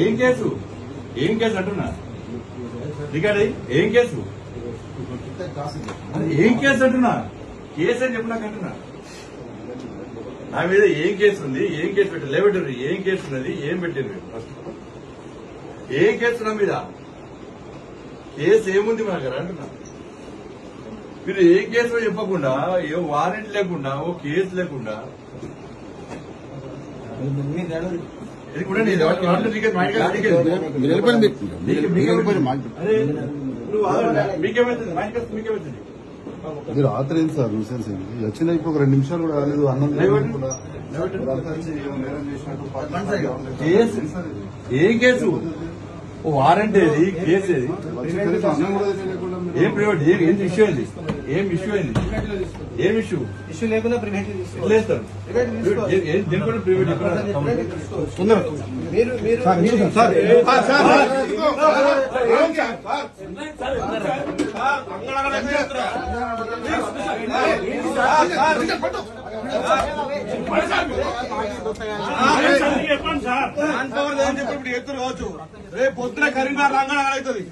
ఏం కేసు? ఏం కేసు అంటున్నా రికార్డ్ ఏం కేసు? ఏం కేసు అంటున్నా కేసు అని చెప్పినాక అంటున్నా నా మీద ఏం కేసు ఉంది? ఏం కేసు పెట్టి లేబెట్టారు ఏం కేసు ఉన్నది? ఏం పెట్టారు? ఫస్ట్ ఏం కేసు నా మీద? కేసు ఏముంది మా దగ్గర అంటున్నా మీరు ఏం కేసు చెప్పకుండా ఏ వారెంట్ లేకుండా ఓ కేసు లేకుండా మీరు వెళ్ళిపోయింది మీరు వెళ్ళిపోయింది మాకు మా ఇంటికి వస్తే మీరు సార్ న్యూసెన్స్ ఏంటి వచ్చిన ఇప్పుడు ఒక రెండు నిమిషాలు కూడా రాలేదు అన్నం ఏం కేసు ఓ ఏది కేసు ఏది ఏం ప్రైవేట్ ఏం ఇష్యూ ఏం ఇష్యూ అయింది ఏం ఇష్యూ ఇష్యూ లేకుండా దేని కూడా ప్రైవేట్ ఇప్పుడు కావచ్చు రేపు పొద్దున కరీంనగర్ రంగం అవుతుంది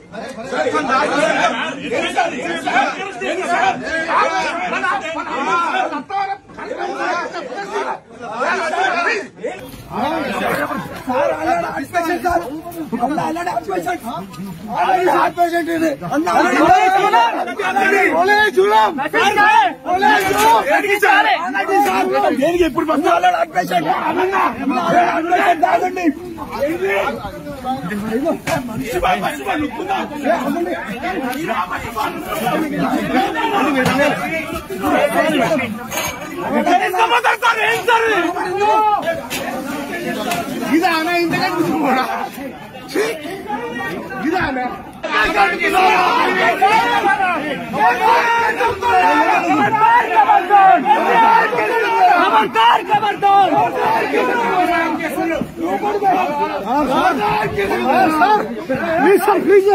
దేనికి ఎప్పుడు తాగండి ఇదా అన్న ఇంతకంటే खबरदार खबरदार प्लीज़ सर प्लीज़